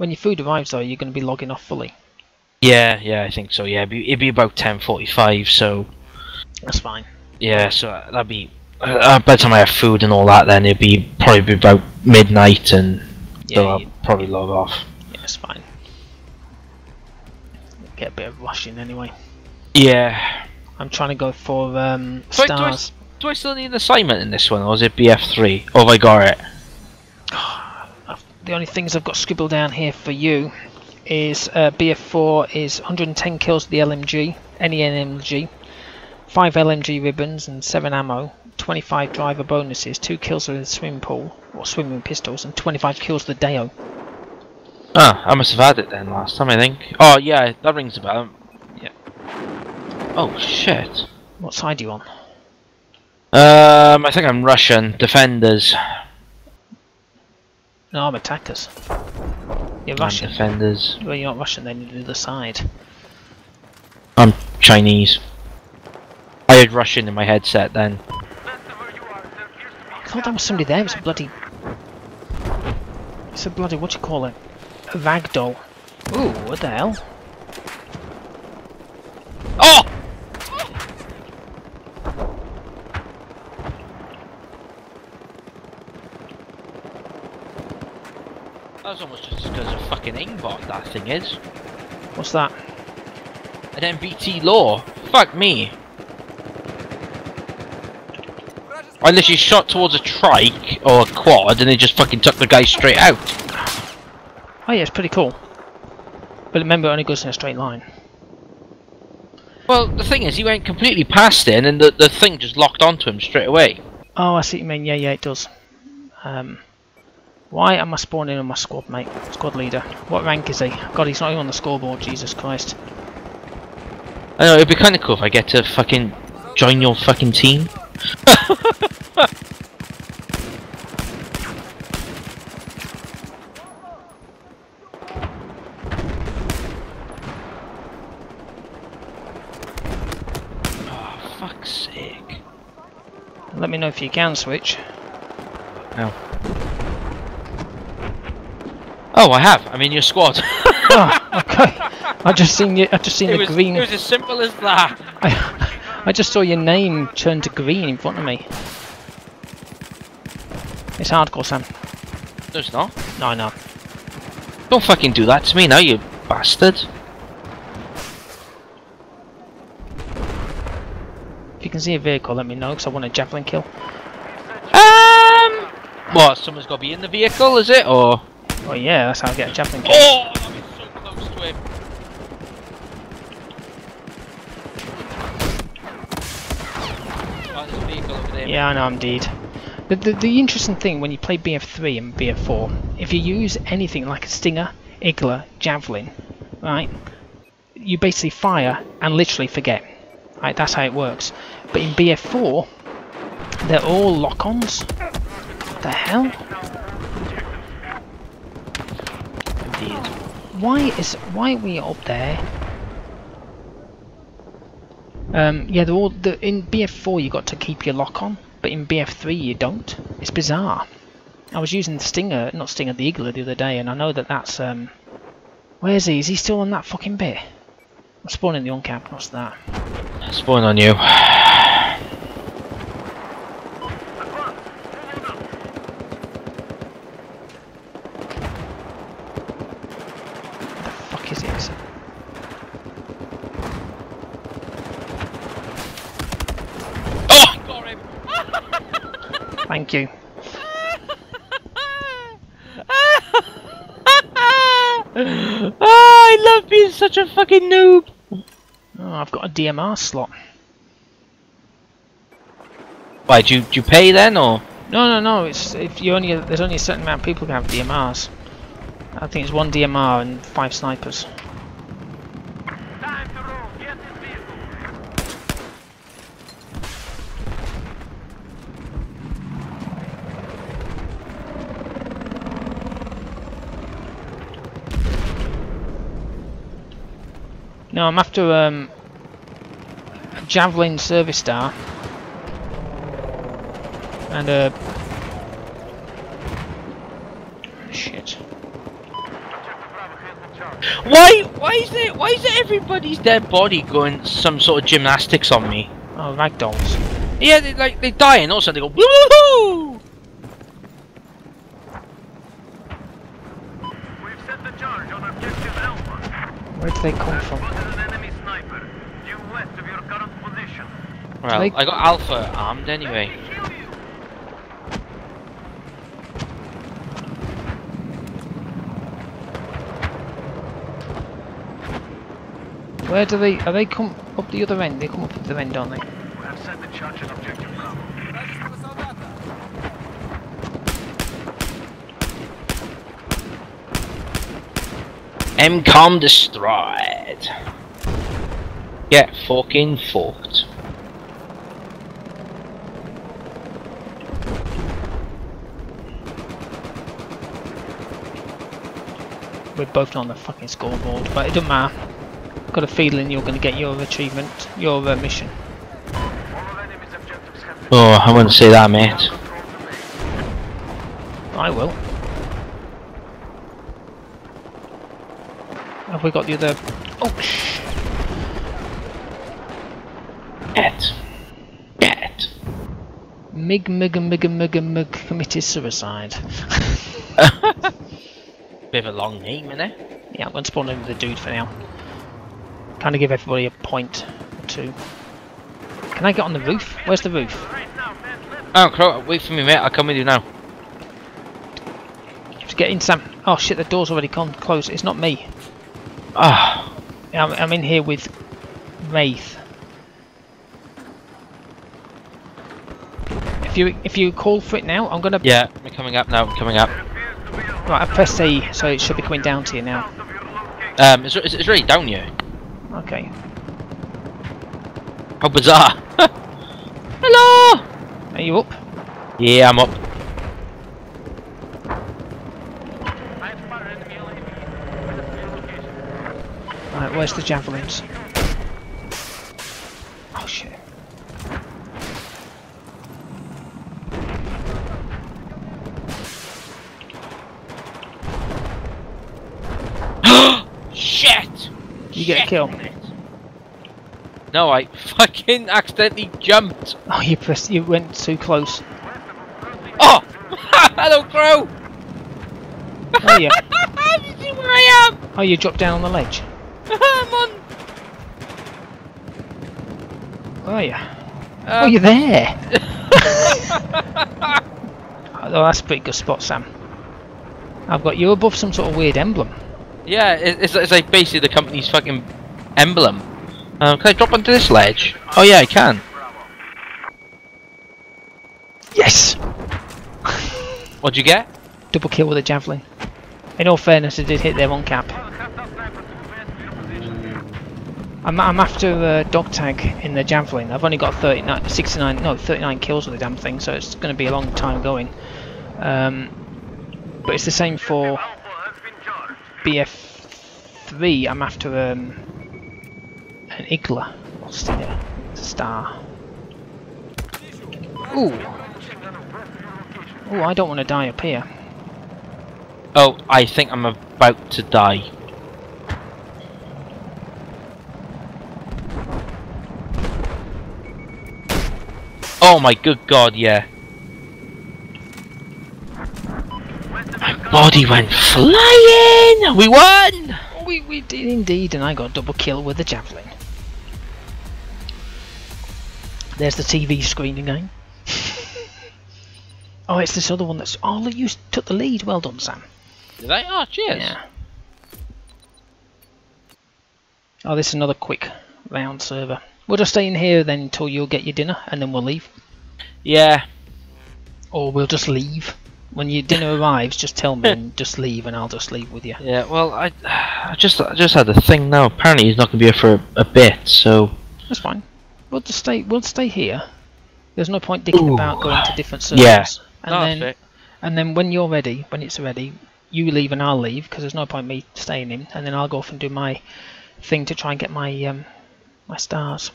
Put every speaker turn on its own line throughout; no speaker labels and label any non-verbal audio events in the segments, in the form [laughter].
When your food arrives though, you're going to be logging off fully.
Yeah, yeah, I think so. Yeah, it'd be, it'd be about ten forty-five. So
That's fine.
yeah, so that'd be uh, by the time I have food and all that, then it'd be probably be about midnight, and
Yeah,
so I'll probably log off.
yeah, it's fine. Get a bit of rushing anyway.
Yeah.
I'm trying to go for um,
So do I-
stars.
Do I still need an assignment in this one, or is it BF3? Or have I got it?
The only things I've got scribbled down here for you is uh, BF4 is 110 kills with the LMG, any LMG, 5 LMG ribbons and 7 ammo, 25 driver bonuses, 2 kills with the swimming pool, or swimming pistols, and 25 kills with the Deo.
Ah, I must have had it then last time, I think. Oh, yeah, that rings a bell.
Yeah.
Oh, shit.
What side are you on?
Um, I think I'm Russian. Defenders.
No, I'm attackers. You're
I'm
Russian.
defenders.
Well, you're not Russian, then you're the other side.
I'm Chinese. I had Russian in my headset then.
I thought there was somebody there. It's a bloody. It's a bloody. What do you call it? A ragdoll. Ooh, what the hell?
Oh! That was almost just because of fucking aimbot that thing is.
What's that?
An MBT law. Fuck me. I literally shot towards a trike or a quad and it just fucking took the guy straight out.
Oh yeah, it's pretty cool. But remember, it only goes in a straight line.
Well, the thing is, he went completely past it and then the, the thing just locked onto him straight away.
Oh, I see what you mean. Yeah, yeah, it does. Um, why am I spawning on my squad, mate? Squad leader. What rank is he? God, he's not even on the scoreboard. Jesus Christ.
I know, it'd be kind of cool if I get to fucking join your fucking team. [laughs] oh, fuck's sake.
Let me know if you can switch.
Oh, I have. I'm in your squad. [laughs]
oh, okay. I just seen you. I just seen
it,
the
was,
green.
it was as simple as that. [laughs]
I, I just saw your name turn to green in front of me. It's hardcore, Sam.
No, it's not.
No, no.
Don't fucking do that to me now, you bastard.
If you can see a vehicle, let me know, because I want a javelin kill.
Um, what? Someone's got to be in the vehicle, is it, or?
Oh yeah, that's how I get a javelin kill.
Oh, I'm so close to him. Oh, there's a vehicle over there.
Yeah, I know, indeed. The, the, the interesting thing when you play BF3 and BF4, if you use anything like a Stinger, Igla, Javelin, right, you basically fire and literally forget. Right, that's how it works. But in BF4, they're all lock-ons. The hell? Why is why are we up there? Um, yeah, they're all the, in BF4 you got to keep your lock on, but in BF3 you don't. It's bizarre. I was using the Stinger, not Stinger, the Igla the other day, and I know that that's um. Where is he? Is he still on that fucking bit? I'm spawning the uncap. What's that?
Spawn on you.
What the fuck is it?
Oh, got him.
Thank you.
oh, I love being such a fucking noob.
Oh, I've got a DMR slot.
Why, do you, do you pay then, or?
No, no, no. It's if you only there's only a certain amount of people who have DMRs. I think it's one DMR and five snipers. No, I'm after um, a Javelin Service Star and uh shit.
Why? Why is it? Why is it everybody's dead body going some sort of gymnastics on me?
Oh, ragdolls.
Yeah, they like they die and all of a sudden they go woohoo!
We've set the charge on objective Alpha.
Where do they come from?
Spotted an enemy sniper due west of your current position.
Well,
Like-
I got Alpha armed anyway.
Where do they? Are they come up the other end? They come up the other end, don't they?
We have set the charge on objective Bravo.
MCOM destroyed. Get fucking fucked.
We're both on the fucking scoreboard, but it doesn't matter. I've Got a feeling you're going to get your achievement, your uh, mission.
All of enemy's objectives have been
Oh, I wouldn't say that, mate.
controlled to base.
I will. Have we got the other? Oh, shh.
Get. Get.
Mig, mig, mig, mig, mig committed suicide. [laughs]
Bit of a long name, innit?
yeah, I'm going to spawn in with the dude for now. Kind of give everybody a point or two. Can I get on the roof? Where's the roof?
Right now, fast left.
Oh, Crow, wait for me, mate. I'll come with you now.
Just get in, Sam. Oh shit, the door's already gone closed. It's not me.
Ah,
Yeah, I'm, I'm in here with Wraith. If you if you call for it now, I'm gonna
yeah, I'm coming up now. I'm coming up.
Right. I pressed A, so it should be coming down to you now.
south of your location.
Um, it's, it's, it's really down here.
Okay.
How bizarre. [laughs] Hello.
Are you up?
Yeah, I'm up.
I have spotted enemy LAV. Visit your location.
Right. Where's the javelins? Oh shit.
Shit!
You get a
Shit
kill.
on. No, I fucking accidentally jumped.
Oh, you pressed. You went too close.
Oh! [laughs] Hello, Crow!
Oh yeah. [laughs]
you see where I am?
Oh, you dropped down on the ledge. [laughs]
I'm on.
Oh yeah.
Um,
oh, you're there. oh, that's a pretty good spot, Sam. I've got you above some sort of weird emblem.
Yeah, it's, it's like basically the company's fucking emblem. Um, can I drop onto this ledge? Oh yeah, I can.
Yes. [laughs]
What'd you get?
Double kill with a javelin. In all fairness, it did hit their one cap. I'm, I'm after uh, dog tag in the javelin. I've only got 39, 69, no, 39 kills with the damn thing, so it's going to be a long time going. Um, but it's the same for
Alpha has been charged.
BF3. I'm after um, an Igla. What's uh, star? Ooh,
the your location.
ooh, I don't want to die up here.
Oh, I think I'm about to die. Oh my good god, yeah.
West of
My
your current
body went flying! We won!
We, we did indeed, and I got double kill with the javelin. There's the TV screen again. [laughs] oh, it's this other one that's. Oh, you took the lead. Well done, Sam.
Did I? Oh, cheers.
Yeah. Oh, this is another quick round server. We'll just stay in here then until you'll get your dinner, and then we'll leave.
Yeah.
Or we'll just leave. When your dinner [laughs] arrives, just tell me and just leave, and I'll just leave with you.
Yeah, well, I, I just I just had a thing now. Apparently he's not going to be here for a, a bit, so...
That's fine. We'll just stay. We'll stay here. There's no point dicking
Ooh.
about going to different [sighs] servers.
Yeah.
And
No,
then, and then when you're ready, when it's ready, you leave and I'll leave because there's no point me staying in. And then I'll go off and do my thing to try and get my um, my stars.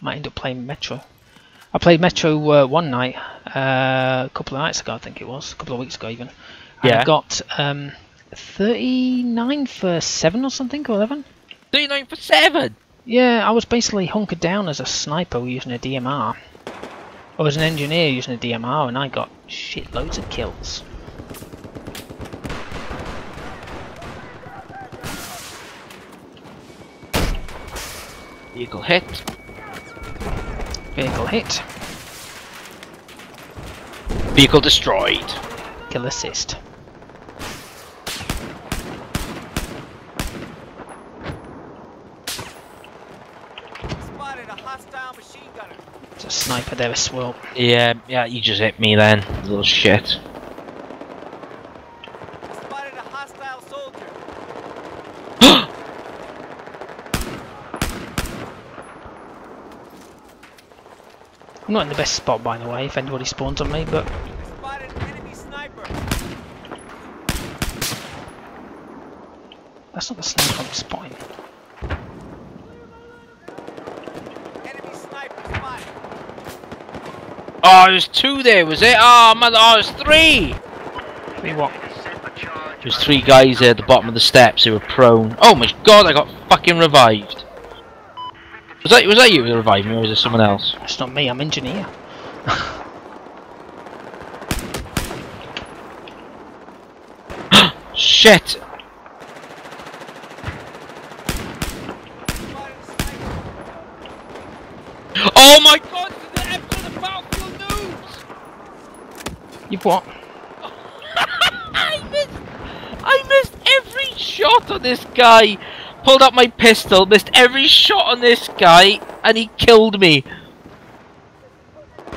Might end up playing Metro. I played Metro uh, one night, uh, a couple of nights ago, I think it was, a couple of weeks ago even.
Yeah.
I got um, 39 for 7 or something, or 11?
39 for 7!
Yeah, I was basically hunkered down as a sniper using a DMR. Or as an engineer using a DMR, and I got shitloads of kills.
Vehicle hit.
Vehicle hit,
Vehicle destroyed.
kill assist.
Spotted a hostile machine gunner.
There's a sniper there as well.
Yeah, yeah, you just hit me then, little shit.
Spotted a hostile soldier.
I'm not in the best spot, by the way, if anybody spawns on me, but
Spotted enemy sniper.
that's not the sniper I'm spotting.
Oh, there's two there, was it? Ah, oh, mother, oh, there's three!
Three what?
There's three guys there at the bottom of the steps who were prone. Oh my god, I got fucking revived. Was that was that you who revived me, or was it someone else?
That's not me, I'm engineer. [gasps]
Shit!
Spotted a sniper.
Oh my god, this is the Battlefield Noobs!
You've what? [laughs]
I missed, I missed every shot on this guy pulled out my pistol, missed every shot on this guy, and he killed me.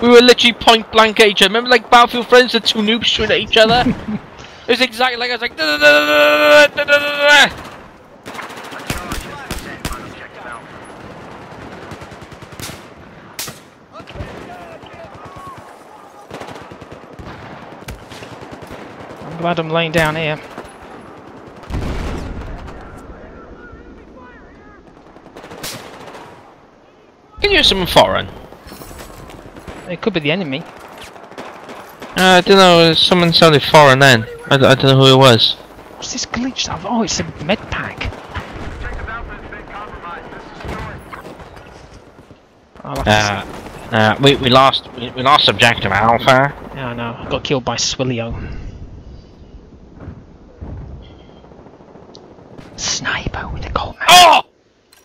We were literally point blank at each other. Remember like Battlefield Friends, the two noobs shooting at each other? [laughs] it was exactly like I was like... Da, da, da,
glad I'm laying down here.
Hear someone foreign?
It could be the enemy.
Uh, I don't know. Someone sounded foreign then. I, d- I don't know who it was.
What's this glitch stuff? Oh, it's a med pack.
Objective Alpha has been compromised. This is Troy.
Oh,
Uh, uh, we we lost we, we lost objective Alpha.
yeah, I know. I got killed by Swillio. Sniper with a gold mag.
Oh!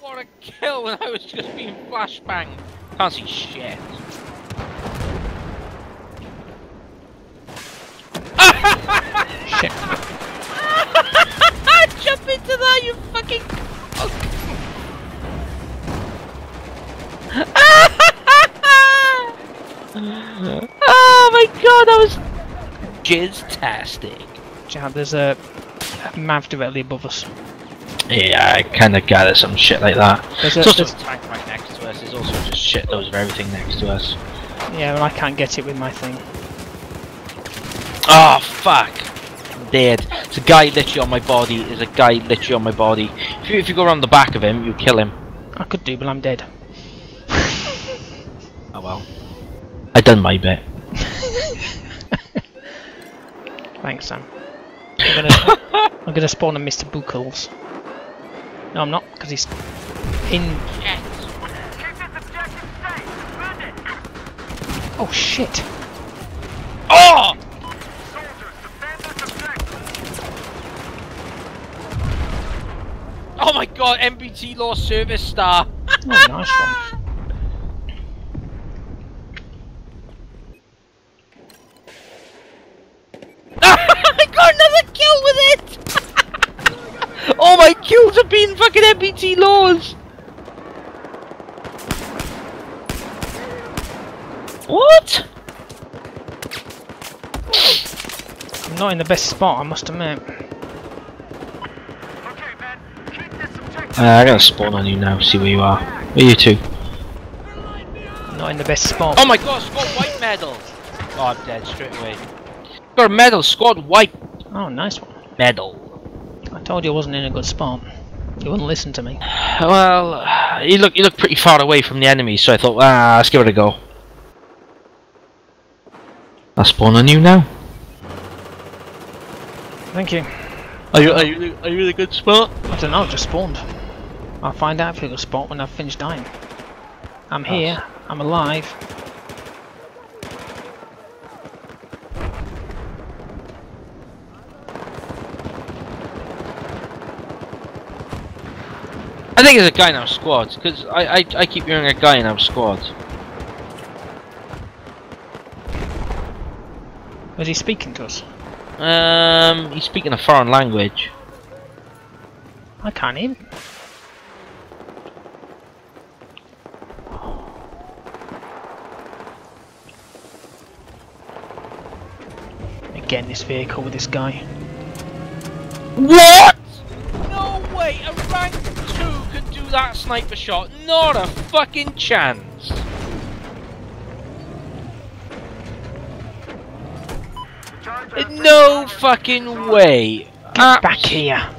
What a kill when I was just being flashbanged. Can't see shit.
Shit. [laughs]
Jump into that, you fucking. [laughs] oh my god, that was jizz-tastic.
Jab, there's a, a Mav directly above us.
Yeah, I kind of gathered some shit like that.
There's a,
There's also
there's-
a tank right next to us. There's also just shit loads of everything next to us.
yeah, and I can't get it with my thing.
Oh fuck! I'm dead. It's a guy literally on my body. There's a guy literally on my body. If you if you go around the back of him, you kill him.
I could do, but I'm dead. [laughs]
Oh well. I done my bit. [laughs]
Thanks, Sam. I'm gonna, [laughs] I'm gonna spawn a Mr. Buchels. No, I'm not, because he's in.
Keep this objective safe. Defend it.
Oh shit!
Oh!
Soldiers, defend this objective.
Oh my god! MBT Law Service Star.
Oh, nice one. [laughs]
I got another kill with it! [laughs] All my kills have been fucking MBT Laws! What?
I'm not in the best spot, I must admit.
Okay, men.
Uh, I gotta spawn on you now, see where you are. Where are you two?
Not in the best spot.
Oh my god, squad white medal! Oh, I'm dead straight away. Got a medal, squad white
Oh, nice one.
medal.
I told you I wasn't in a good spot. You wouldn't listen to me.
Well, uh, you look you look pretty far away from the enemy, so I thought, ah, let's give it a go. I'll spawn on you now.
Thank you.
Are you are you are you in a good spot?
I don't know, I've just spawned. I'll find out if it'll spot when I've finished dying. I'm here, I'm alive.
I think it's a guy in our squad because I, I I keep hearing a guy in our squad.
Was he speaking to us?
Um, he's speaking a foreign language.
I can't hear him. Again, this vehicle with this guy.
What? No way! A rank two can do that sniper shot. Not a fucking chance. No fucking way.
Get back here!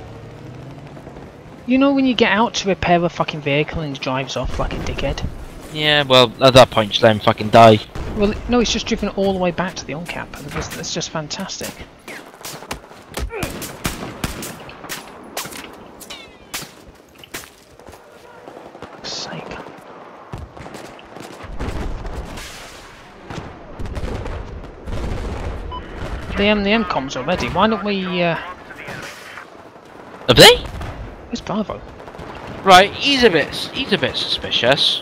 You know when you get out to repair a fucking vehicle and he drives off like a dickhead?
Yeah, well, at that point, just let him fucking die.
Well, no, it's just driven all the way back to the on-cap. and That's, that's just fantastic. Fuck's sake. The M, the MCOMs already. Why don't we? Uh,
Have they?
where's Bravo?
Right, he's a bit, he's a bit suspicious.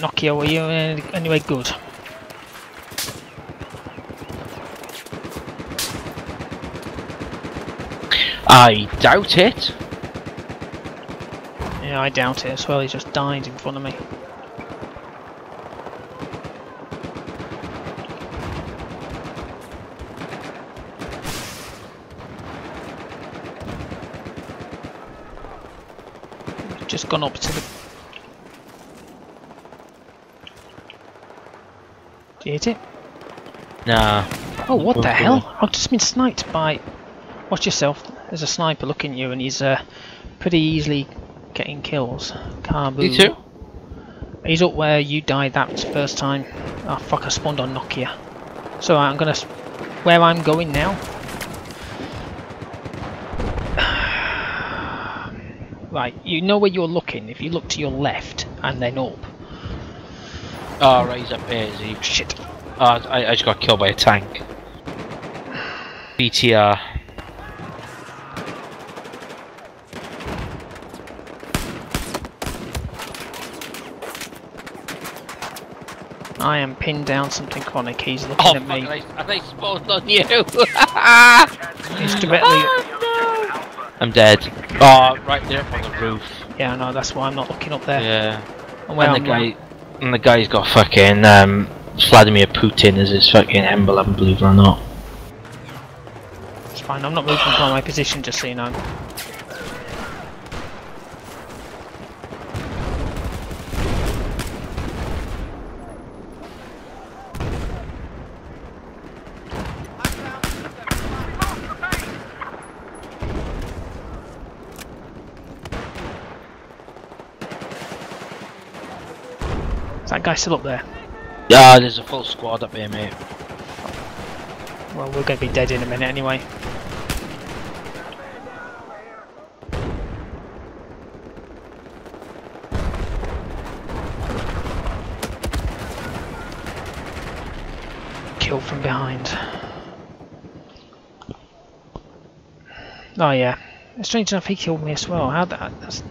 Right, Nokia, were you uh, anyway good?
I doubt it.
Yeah, I doubt it as well. He just died in front of me. Just gone up to the. Did you hit it?
Nah.
Oh, what the hell? I've just been sniped by. Watch yourself. There's a sniper looking at you, and he's uh, pretty easily getting kills. Carbu.
You too?
He's up where you died that first time. Oh fuck! I spawned on Nokia. So I'm gonna. Where I'm going now. [sighs] right, you know where you're looking. If you look to your left and then up.
Oh, right, he's up here, is he?
Shit.
Oh, I, I just got killed by a tank. BTR.
I am pinned down something chronic. He's looking
Oh,
at me.
I, and spawned on you! [laughs]
He's directly.
Ah, I'm dead. Oh, right there up on the roof.
Yeah, no, that's why I'm not looking up there.
Yeah.
And
and the
I'm
guy, and the guy's got fucking um, Vladimir Putin as his fucking emblem, believe it or not.
It's fine. I'm not moving from my position, just so you know. Guy still up there?
Yeah, there's a full squad up here, mate.
Well, we're going to be dead in a minute anyway. Kill from behind. Oh yeah. Strange enough, he killed me as well. How that? That's,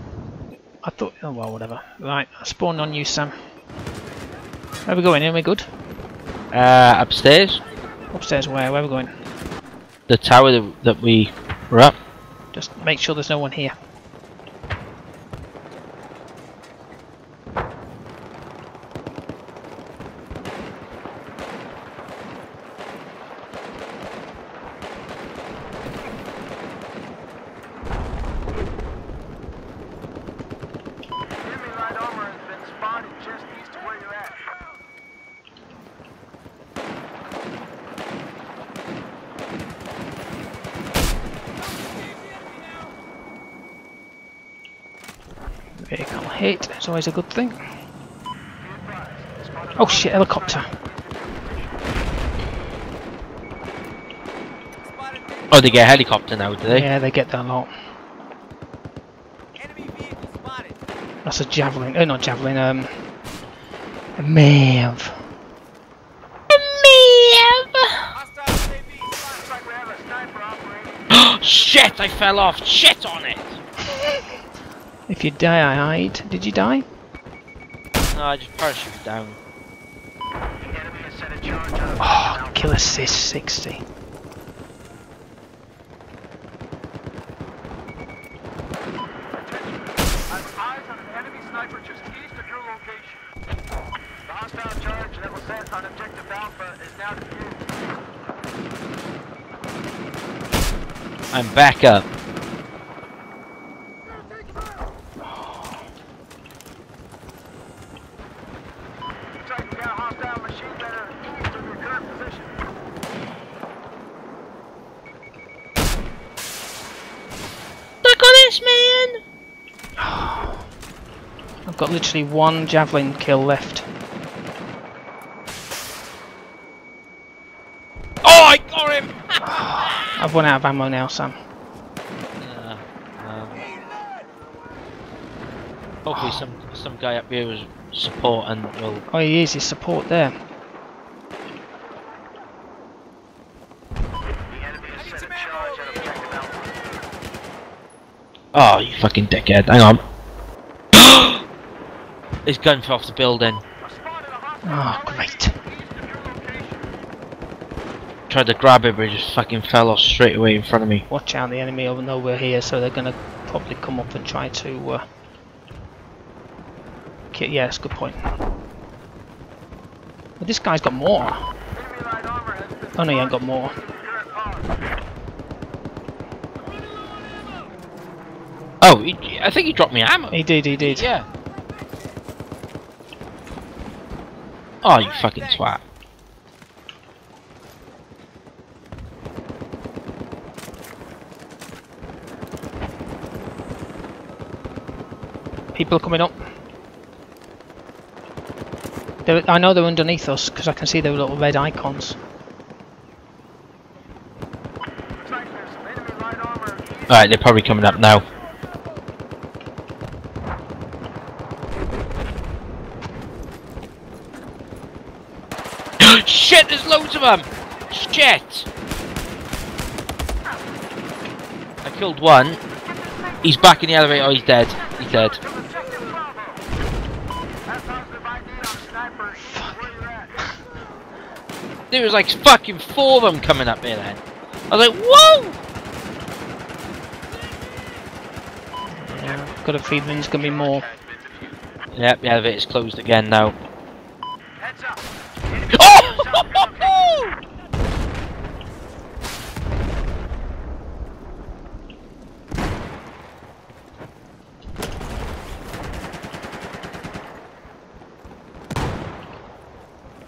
I thought. Oh well, whatever. Right, I spawned on you, Sam. Where we going? Are we good?
Uh, upstairs,
Upstairs where? Where we going?
the tower that, that we were up.
Just make sure there's no one here. hit. It's always a good thing. Oh shit, helicopter.
Oh, they get a helicopter now, do they?
Yeah, they get that a lot.
enemy vehicle spotted.
That's a javelin. Oh, not javelin. Um, a Mav.
Hostile UAV spotted.
Looks like we have a sniper [gasps] operating.
Shit, I fell off. Shit on it.
If you die, I hide. Did you die?
No, I just parachuted down.
The enemy has set a charge out of
Oh, kill assist 60.
I've eyes on an enemy sniper just east of your location. The hostile charge that was set on objective Alpha is now defused.
I'm back up.
Looks like we got a hostile machine gunner east of your current position.
Look on this man.
I've got literally one javelin kill left.
Oh, I got him. [sighs]
I've run out of ammo now, Sam.
Uh, um, hopefully, some some guy up here was support and will.
Oh, he is his support there.
The enemy has set a charge on objective Alpha.
Oh, you fucking dickhead! Hang on. His gun fell off the building.
I've spotted a hostile
Oh, great.
east of your location.
Tried to grab it, but it just fucking fell off straight away in front of me.
Watch out, the enemy will know we're here, so they're gonna probably come up and try to. Uh... Yeah, that's a good point. But this guy's got more.
Enemy light armor has been
Oh no, he ain't got more.
spotted in your current pause.
Oh, he, I think he dropped me ammo.
He did, he did.
Yeah. Oh, you fucking twat.
People are coming up. They're, I know they're underneath us because I can see their little red icons.
Alright, they're probably coming up now. Shit, there's loads of them! Shit! I killed one. He's back in the elevator. Oh, he's dead. He's dead.
to objective Bravo. That positive ID on sniper is where you're at.
There was like fucking four of them coming up here then. I was like, whoa!
Yeah, got a feeling there's gonna be more.
Yep, the elevator's closed again now.
Heads up.
Oh!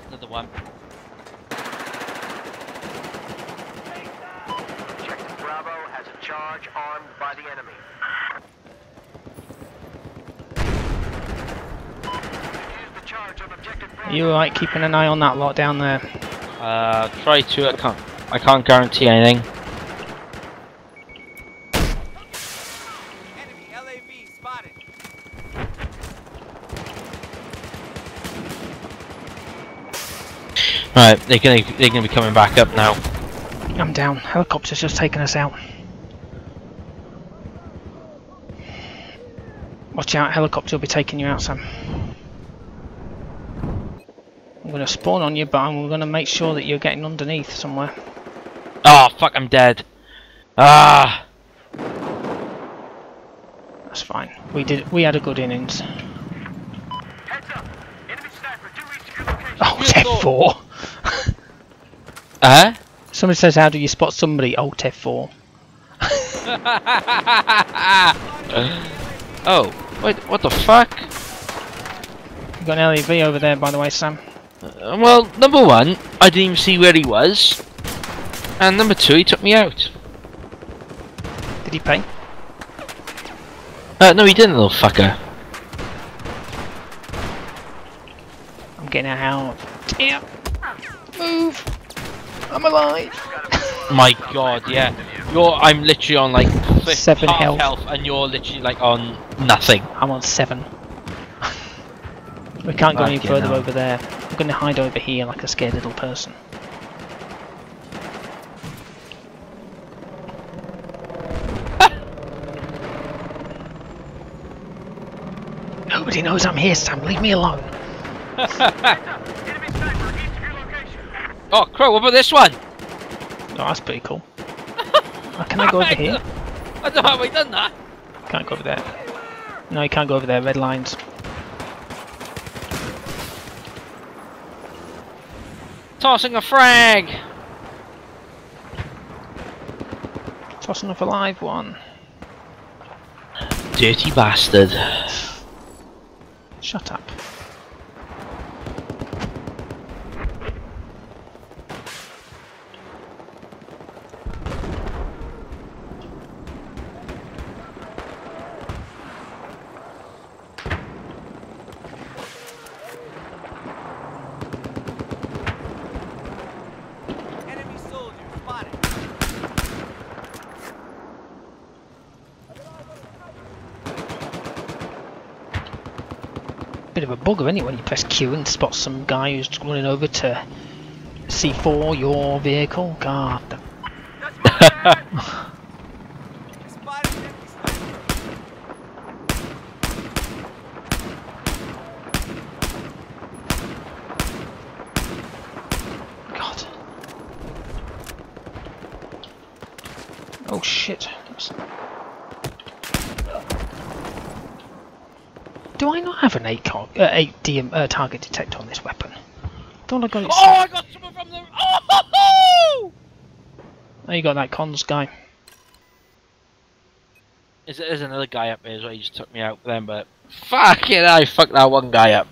Another one.
Objective Bravo has a charge armed by the enemy. Use the charge on objective Bravo.
You alright keeping an eye on that lot down there?
Uh, try to. I can't. I can't guarantee anything.
Enemy LAV spotted.
Right, they're gonna they're gonna be coming back up now.
I'm down. Helicopter's just taking us out. Watch out, helicopter will be taking you out, Sam. I'm gonna spawn on you, but I'm gonna make sure that you're getting underneath somewhere.
Oh fuck! I'm dead. Ah.
That's fine. We did. We had a good innings.
Heads up. Enemy sniper due east of your location.
Oh,
Good
F four. [laughs]
Uh?
Somebody says, "How do you spot somebody?" Oh, F four. [laughs]
oh, wait, what the fuck?
You got an LAV over there, by the way, Sam.
Uh, well, number one, I didn't even see where he was. And number two, he took me out.
Did he pay?
Uh, no, he didn't, little fucker.
I'm getting out. Damn! Move! I'm alive! [laughs]
My god, yeah. You're, I'm literally on like
seven
health.
health,
and you're literally like on nothing.
I'm on seven we can't go any further
hell.
over there. I'm gonna hide over here like a scared little person. [laughs] Nobody knows I'm here, Sam. Leave me alone.
Enemy sniper east of your location.
Oh crow, what about this one?
Oh, that's pretty cool. Oh, [laughs] can I go over here?
I don't know how we done that.
Can't go over there. No, you can't go over there. Red lines.
Tossing a frag.
Tossing off a live one.
Dirty bastard.
Shut up. Bugger, isn't it, when you press Q and spot some guy who's running over to C4 your vehicle? God. God. Oh shit. Do I not have an ACOG, uh, 8 DM, uh, target detector on this weapon? Don't I got it?
Oh, I got someone from the. Oh!
Oh, you got that cons guy.
Is there's another guy up here as well? He just took me out then, but fucking, I fucked that one guy up.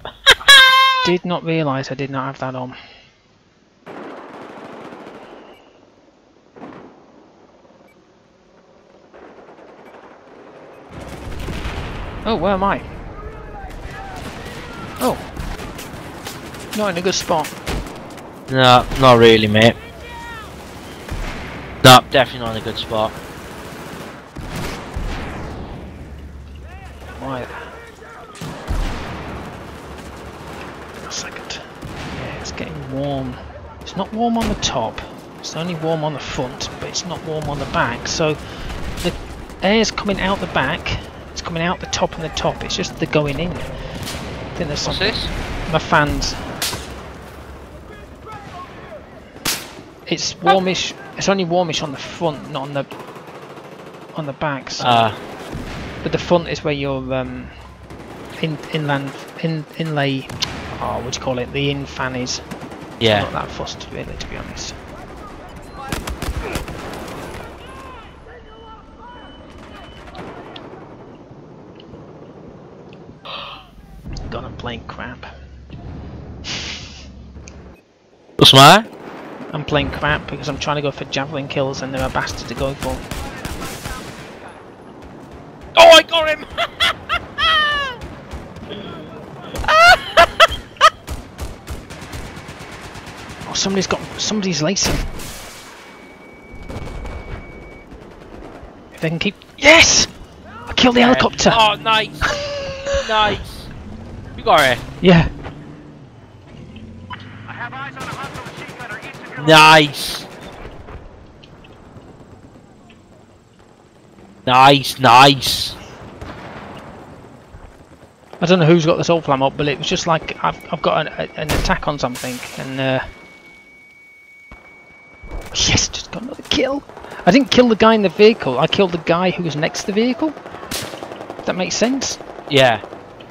[laughs]
Did not realise I did not have that on. Oh, where am I? Oh. Not in a good spot.
No, not really, mate. No, definitely not in a good spot.
Why? A second. Yeah, it's getting warm. It's not warm on the top. It's only warm on the front, but it's not warm on the back. So the air's coming out the back. It's coming out the top and the top. It's just the going in. I think there's
What's
something.
this?
My fans. It's warmish. It's only warmish on the front, not on the on the back. So.
Uh,
But the front is where your um, in inland in inlay. Oh, what do you call it? The in fan is. I'm
yeah.
Not that fussed, really, to be honest. [gasps] God, I'm playing crap.
What's matter?
I'm playing crap because I'm trying to go for javelin kills and they're a bastard to go for.
Oh, I got him! [laughs]
Oh, somebody's got somebody's lacing. If they can keep. Yes! I killed the helicopter.
Oh, nice! [laughs] nice! You got it.
Yeah.
I have eyes on a hostile machine gunner east of your
Nice! Nice, nice!
I don't know who's got the SOFLAM up, but it was just like I've, I've got an, a, an attack on something, and uh, yes, just got another kill. I didn't kill the guy in the vehicle. I killed the guy who was next to the vehicle. That makes sense.
Yeah.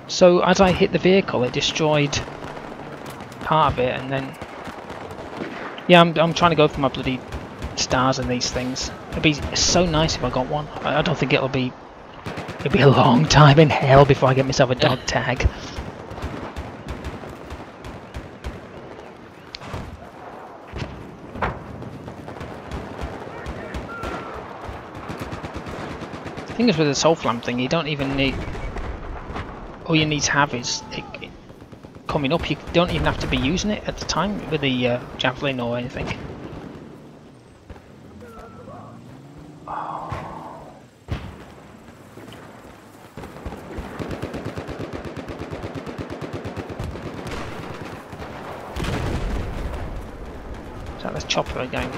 So as I hit the vehicle, it destroyed part of it, and then yeah, I'm I'm trying to go for my bloody stars and these things. It'd be so nice if I got one. I, I don't think it'll be. It'll be a long [laughs] time in hell before I get myself a dog tag. The thing is with the SOFLAM thing, you don't even need. All you need to have is it, coming up. You don't even have to be using it at the time with the uh, javelin or anything. Chopper again?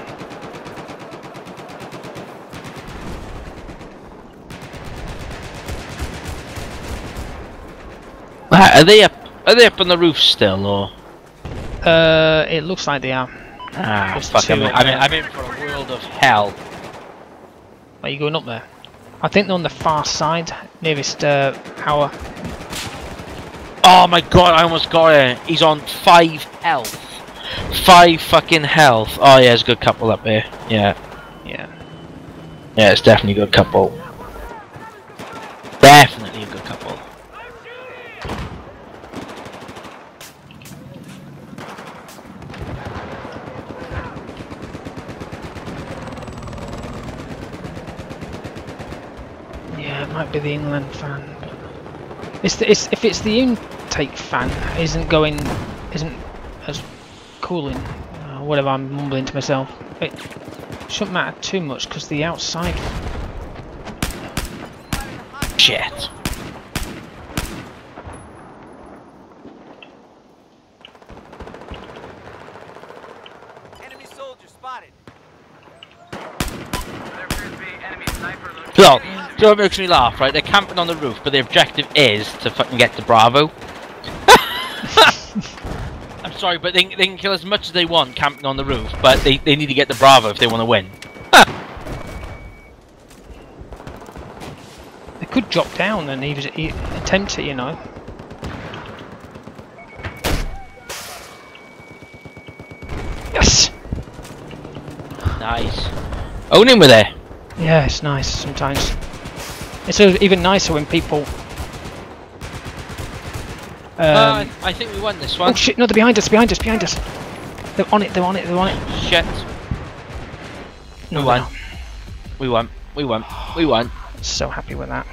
Are they up? Are they up on the roof still, or?
Uh, it looks like they are.
Ah,
There's
fuck! I'm,
up
I'm, in. I'm in for a world of hell.
Are you going up there? I think they're on the far side, nearest uh, our.
Oh my god! I almost got it. He's on five health. Five fucking health. Oh yeah, there's a good couple up there. Yeah,
Yeah.
yeah, it's definitely a good couple. Definitely a good couple.
Yeah, it might be the inland fan. It's, the, it's if it's the intake fan isn't going, isn't as cooling, uh, whatever I'm mumbling to myself. It shouldn't matter too much because the outside.
Shit.
Enemy soldier spotted.
There appears to be enemy sniper located.
It makes me laugh, right? They're camping on the roof, but the objective is to fucking get to Bravo. [laughs] I'm sorry, but they, they can kill as much as they want camping on the roof, but they, they need to get to Bravo if they want to win. [laughs]
They could drop down and even attempt it, you know. Yes.
Nice. Own him with there.
Yeah, it's nice sometimes. It's even nicer when people. Um,
Uh, I think we won this
oh
one.
shit! No, they're behind us! Behind us! Behind us! They're on it! They're on it! They're on it!
Shit.
No,
We won.
not.
We won. We won. We won.
So happy with that.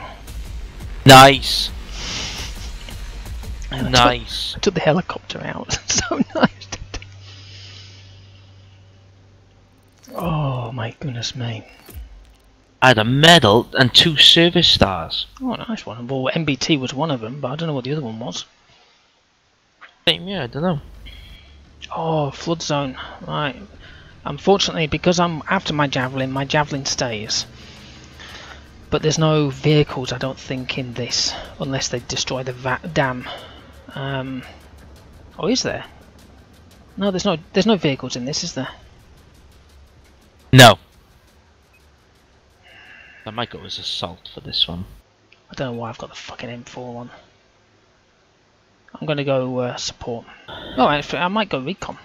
Nice. Nice.
I took the helicopter out. [laughs] so nice. Oh my goodness me!
I had a medal and two service stars.
Oh, nice one. Well, MBT was one of them, but I don't know what the other one was.
Same, Yeah, I don't know.
Oh, flood zone. Right. Unfortunately, because I'm after my javelin, my javelin stays. But there's no vehicles, I don't think, in this, unless they destroy the va- dam. Um, oh, is there? No, there's no. There's no vehicles in this, is there?
No. I might go as assault for this one.
I don't know why I've got the fucking M4 on. I'm gonna go uh, support. Oh, I might go recon.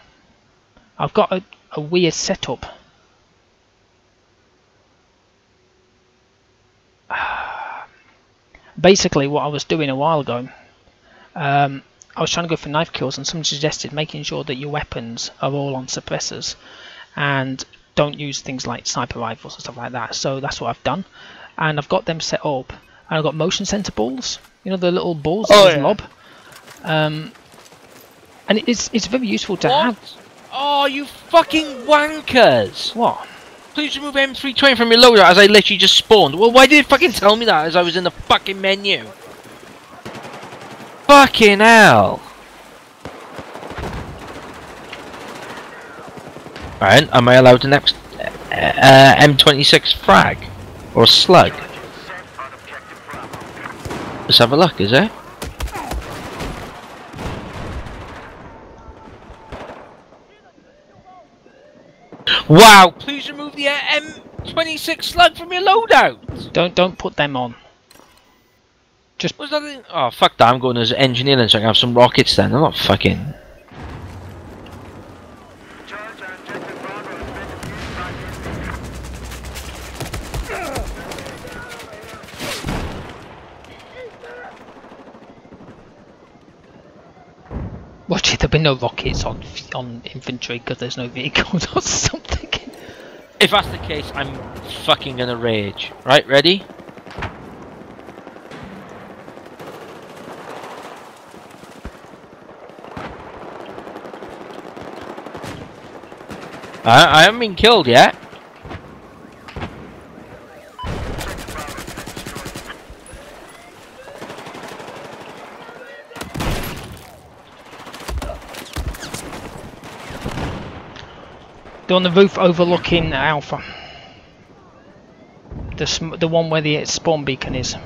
I've got a, a weird setup. [sighs] Basically, what I was doing a while ago, um, I was trying to go for knife kills, and someone suggested making sure that your weapons are all on suppressors, and don't use things like sniper rifles and stuff like that. So that's what I've done, and I've got them set up, and I've got motion sensor balls. You know the little balls
Oh,
that
yeah.
lob. Um, and it's it's very useful to have.
Oh, you fucking wankers!
What?
Please remove M320 from your loader as I literally just spawned. Well, why did it fucking tell me that as I was in the fucking menu? Fucking hell! Alright, am I allowed the next uh, uh, M26 frag? Or slug?
Set on objective Bravo.
Let's have a look, is it? Wow! Please remove the uh, M26 slug from your loadout!
Don't don't put them on. Just...
Was that in- Oh, fuck that, I'm going as engineering so I can have some rockets then. I'm not fucking...
there'll be no rockets on on infantry because there's no vehicles [laughs] or something.
If that's the case, I'm fucking gonna rage. Right, ready? I, I haven't been killed yet.
They're on the roof overlooking Alpha. The the one where the spawn beacon is.
The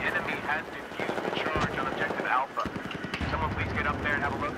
enemy has defused the charge on objective Alpha. Someone please get up there and have a look.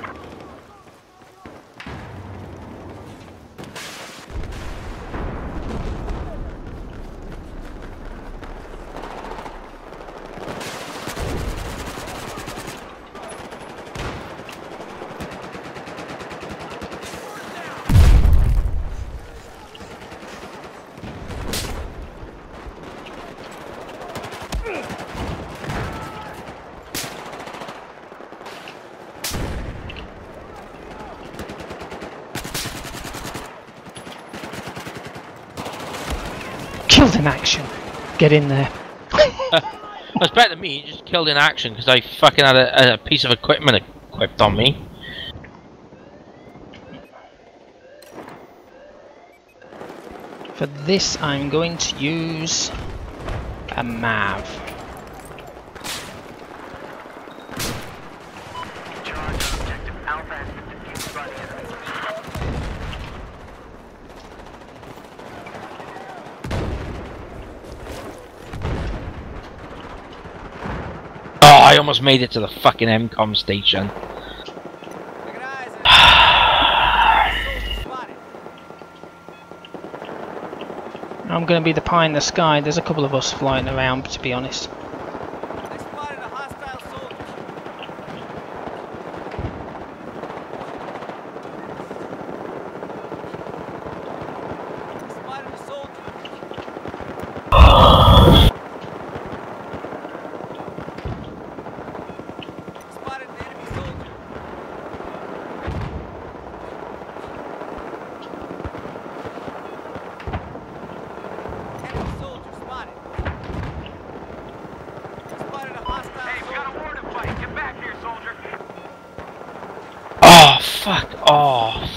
Killed in action. Get in there. [laughs]
That's better than me. You just killed in action because I fucking had a, a piece of equipment equipped on me.
For this, I'm going to use a Mav.
Charge on objective Alpha has been defused by the enemy.
Oh, I almost made it to the fucking MCOM station.
I'm going to be the pie in the sky. There's a couple of us flying around, to be honest.
I spotted a hostile soldier. I spotted a soldier. Spotted an enemy soldier. Enemy soldier spotted. Spotted a hostile
Hey, we got a
soldier.
war to fight. Get back here, soldier.
Oh, fuck off.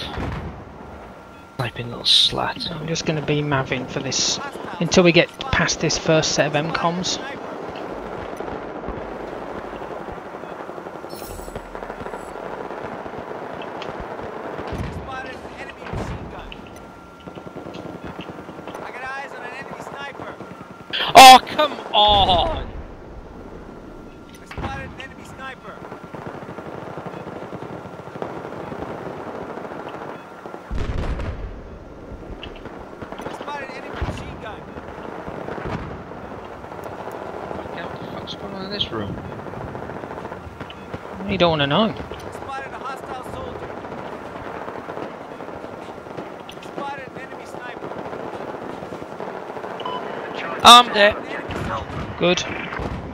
Sniping little.
I'm just going to be Mavin for this until we get past this first set of MCOMs.
sniper. Spotted an enemy machine gun. I got eyes on an enemy sniper.
Oh, come on!
I spotted an enemy sniper. I spotted an enemy machine gun.
What the fuck's going on in this room?
You don't want to know.
Spotted a hostile soldier. Spotted an enemy sniper.
Um,
I'm dead.
An enemy soldier.
Good.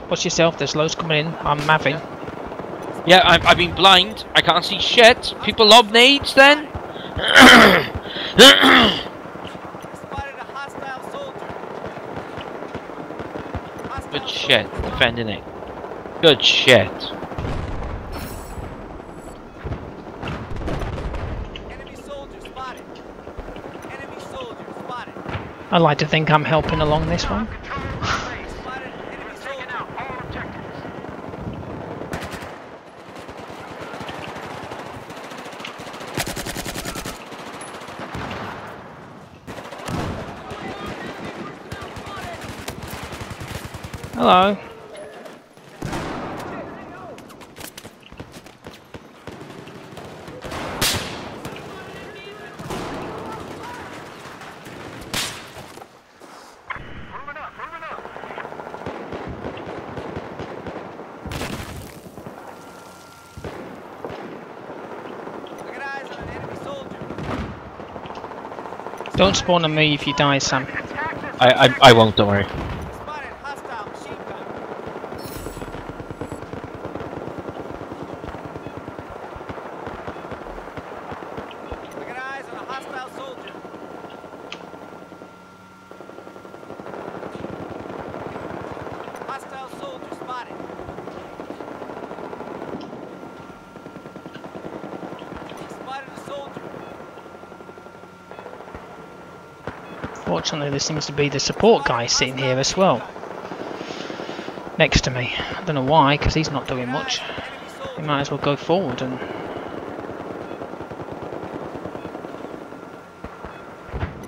Watch yourself, there's loads coming in. I'm Mavin.
Yeah, I've, I've been blind. I can't see shit. People love nades then?
I [coughs] spotted a hostile soldier. Hostile
Good shit. Defending it. Good shit.
I like to think I'm helping along this one. [laughs]
Control of the base.
Spotted enemy
We've taken
soldier.
out all objectives.
Hello.
Moving up, moving up.
I got eyes on an enemy soldier.
Don't spawn on me if you die, Sam.
I, I, I won't, don't worry.
Spotted hostile machine gun. I got eyes on a hostile soldier. Hostile soldier spotted.
Fortunately, there seems to be the support guy sitting here as well. Next to me. I don't know why, because he's not doing much. He might as well go forward and...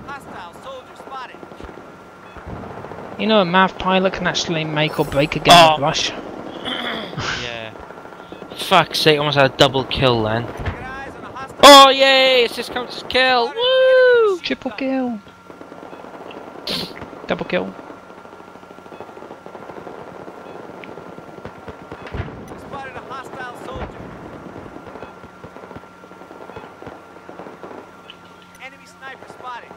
Hostile soldier spotted.
You know, a MAV pilot can actually make or break a game
Oh.
of Rush. [coughs]
Yeah. Fuck's sake, almost had a double kill then.
Get eyes on a hostile.
Oh yay! It's just counts to kill. Woo!
Triple kill! Double kill.
Spotted a hostile soldier. Enemy sniper spotted.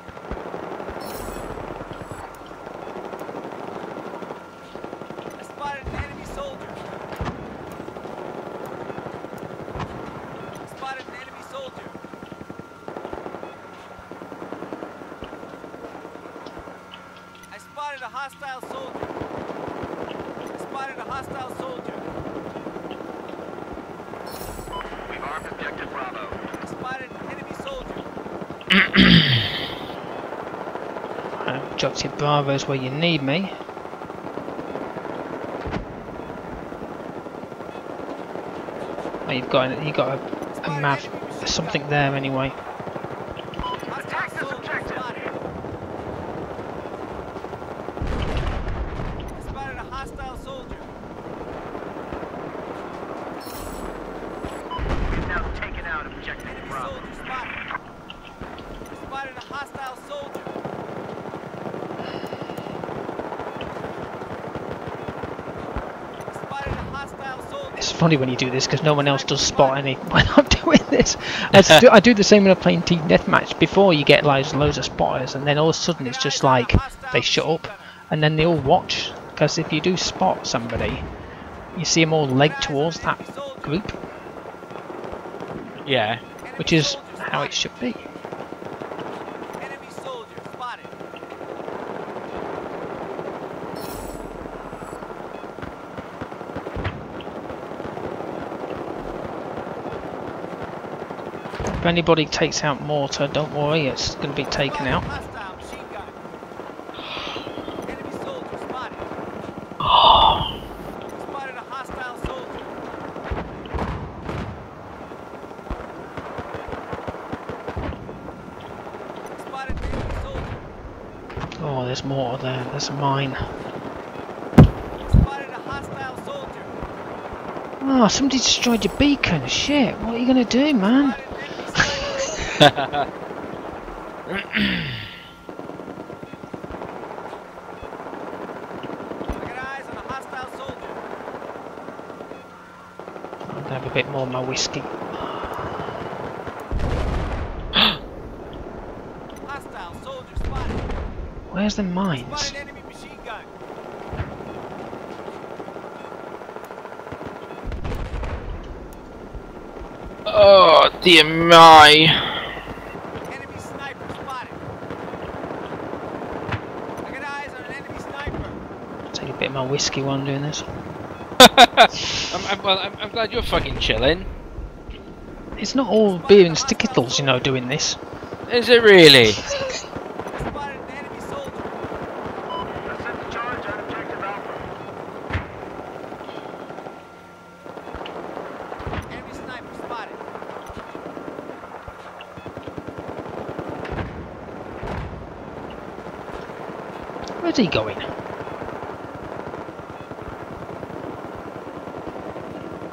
I spotted an enemy soldier. I spotted an enemy soldier. I spotted a hostile soldier. I spotted a hostile soldier.
We've armed objective Bravo.
I spotted an enemy soldier.
Uh, Objective Bravo is where you need me. Oh, you've got you got a, a MAV, something there anyway.
Spotted a hostile soldier. I spotted a hostile soldier.
It's funny when you do this because no one else does spot any [laughs] when I'm doing this. I, do, [laughs] I do the same when I'm playing Team Deathmatch. Before you get loads and loads of spotters, and then all of a sudden it's just like they shut up, and then they all watch. Because if you do spot somebody, you see them all leg towards that group,
Yeah.
which is how it should be.
Enemy soldier spotted.
If anybody takes out mortar, don't worry, it's going to be taken out.
Hostile machine gun. Enemy soldier spotted. Spotted a hostile soldier. Spotted an enemy soldier.
Oh, there's mortar there. There's a mine.
Spotted a hostile soldier.
Oh, somebody destroyed your beacon. Shit, what are you going to do, man? I'll have a bit more of my whiskey. [gasps] Where's the mines?
Oh dear my.
Enemy sniper spotted. I got eyes on an enemy sniper.
Take a bit of my whiskey while I'm doing this. [laughs]
I'm, I'm, well, I'm, I'm glad you're fucking chilling.
It's not all beer and stickles, you know, doing this.
Is it really?
I spotted an enemy soldier.
Let's set the charge on objective Alpha.
Enemy sniper spotted.
Where's he going?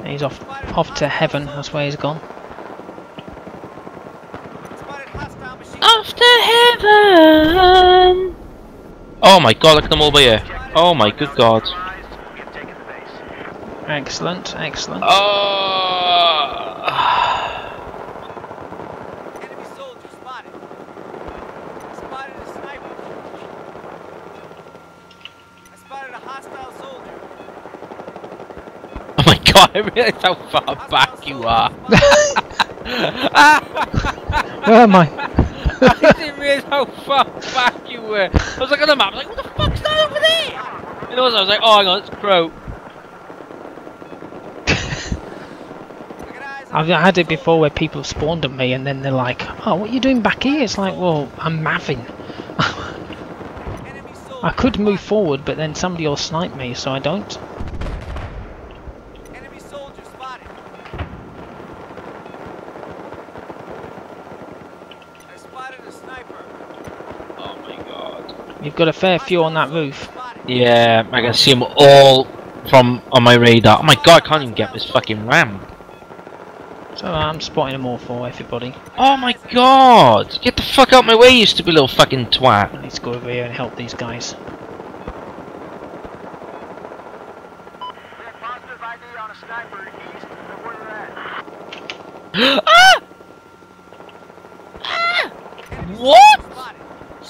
He's off off to heaven, that's where he's gone.
Spotted
Off to heaven. Oh my god, look at them all by here. Oh my good god.
Neutralized. We have taken the base.
Excellent, excellent.
Oh.
Enemy soldier spotted. Spotted a sniper. I spotted a hostile soldier.
Oh my god, I realise how far back you are.
Where am I?
I didn't realise how far back you were. I was like on the map, I was like, what the fuck's that over there? And also I was like, oh hang on, it's Crow.
I got eyes on
I've had it before where people spawned on me and then they're like, oh, what are you doing back here? It's like, well, I'm mapping. [laughs] I could move forward, but then somebody will snipe me, so I don't.
Enemy soldier spotted. I spotted a sniper.
Oh my god.
You've got a fair few on that roof.
Yeah, I can see them all from on my radar. Oh my god, I can't even get this fucking ramp.
So I'm spotting them all for everybody.
Oh my god! Get the fuck out my way, you stupid little fucking twat.
I need to go over here and help these guys.
We have positive ID on a sniper east [gasps] of where you're at.
ah! Ah! What?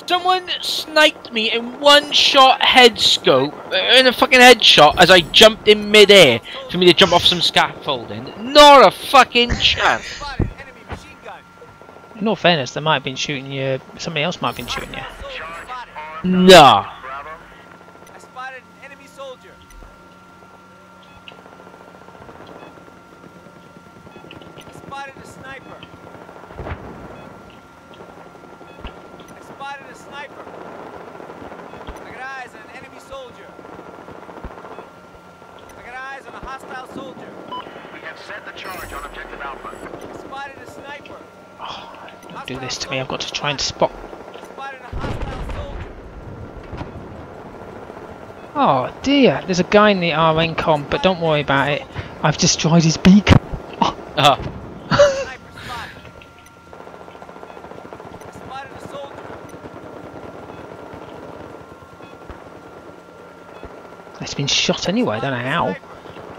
Spotted.
Someone sniped me in one shot head scope, uh, in a fucking headshot as I jumped in midair for me to jump off some scaffolding. Not a fucking [laughs] chance.
Spotted. Enemy machine.
In all fairness, they might have been shooting you. Somebody else might have been shooting you.
Soldier spotted.
Nah.
Bravo.
I spotted an enemy soldier. I spotted a sniper. I spotted a sniper. I got eyes on an enemy soldier. I got eyes on a hostile soldier.
We have set the charge on objective Alpha.
I spotted a sniper.
Oh, don't do this to me. I've got to try and spot.
Spotted a hostile soldier.
Oh dear, there's a guy in the RN com, but don't worry about it. I've destroyed his beak.
Uh,
Sniper spotted. I spotted a soldier.
He's been shot anyway. I don't know how.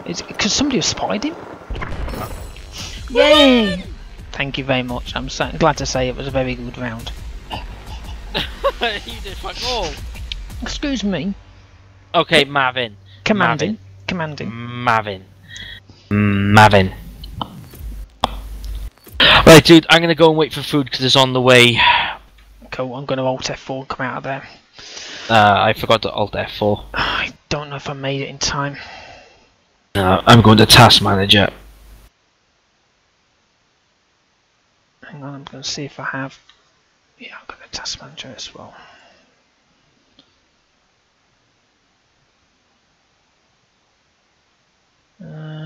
It's because somebody has spotted him. Yay! Thank you very much. I'm so glad to say it was a very good round. [laughs]
you did fuck all.
Excuse me.
Okay, Marvin.
Commanding. Commanding.
Marvin. Marvin. Right, dude, I'm gonna go and wait for food because it's on the way.
Cool. I'm going to Alt F4 and come out of there.
Uh, I forgot to Alt F4.
I don't know if I made it in time.
Now I'm going to task manager.
Hang on, I'm going to see if I have. Yeah, I'm going to task manager as well. Uh,